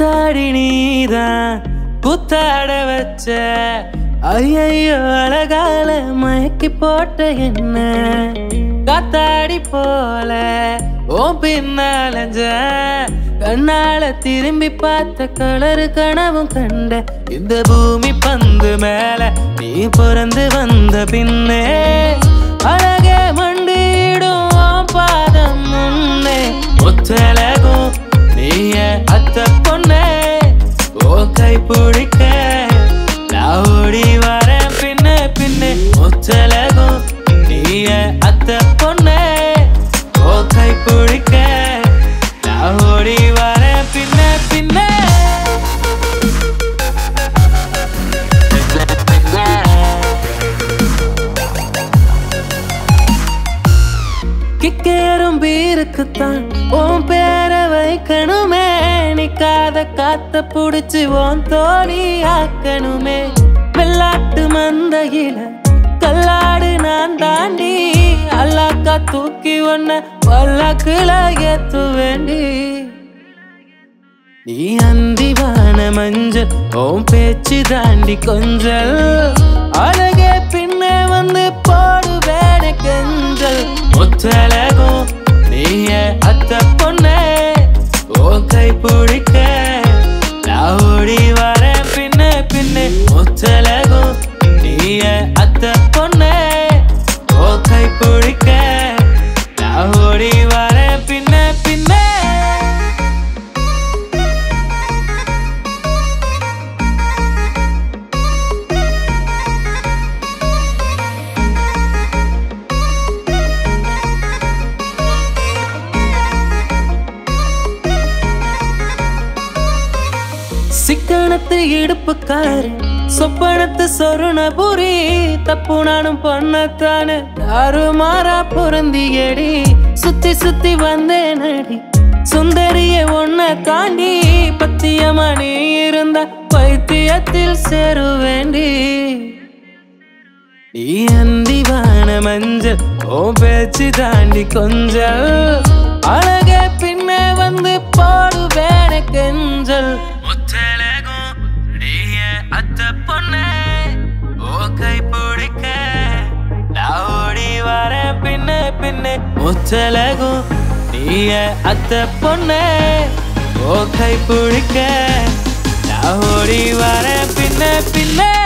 கூத்தாடி நீதான் கூத்தாட வச்ச ஐயையோ அழகால மயக்கி போட்ட என்ன? காத்தாடி போல ஓ பின்னாலஞ்ச கண்ணால திரும்பி பார்த்த கலரு கனவும் கண்ட இந்த பூமி பந்து மேல நீ பிறந்து வந்த பின்னே அழகே கை பிடிக்க. நான் ஓடி வரேன். பின்ன பின்ன ஒத்தலகும் நீய அத்த பொண்ணு. ஓ கை பிடிக்க. நான் ஓடி வரேன். பின்ன பின்ன. கிக்கேறும் பீருக்குத்தான் உன் பேரை வைக்கணுமே. நிக்காத காத்த புடிச்சு ஓன் தோழி ஆக்கணுமே. வெள்ளாட்டு மந்தையில கல்லாடு நான் தாண்டி அல்லாக்கா தூக்கி ஒன்ன பல்லாக்குல ஏத்து வேண்டி. நீ அந்திவான மஞ்சள் ஓம் பேச்சு தாண்டி கொஞ்சல். அழகே பின்னே வந்து போடு வேட கெஞ்சல் முத்தலகும் நீ அத்த பொண்ணு. உன் கை பிடிக்க நான் ஓடி வரேன். பின்ன பின்ன முத்தலை சிக்கனத்து இடுப்புக்காரு சொப்பனத்து சொருண புரி தப்பு நானும் பொண்ணத்தானு. தாறுமாறா பொருந்தியடி சுத்தி சுத்தி வந்தேன் அடி சுந்தரிய ஒன்ன தாண்டி பத்தியமா நீ இருந்த பைத்தியத்தில் சேரு வேண்டி நீ அந்திவான மஞ்சள் ஓ பேச்சு தாண்டி கொஞ்சம் பின்ன முத்தலகும் நீய அத்த பொண்ணே. ஓ கை பிடிக்க நான் ஓடி வரேன் பின்ன பின்ன.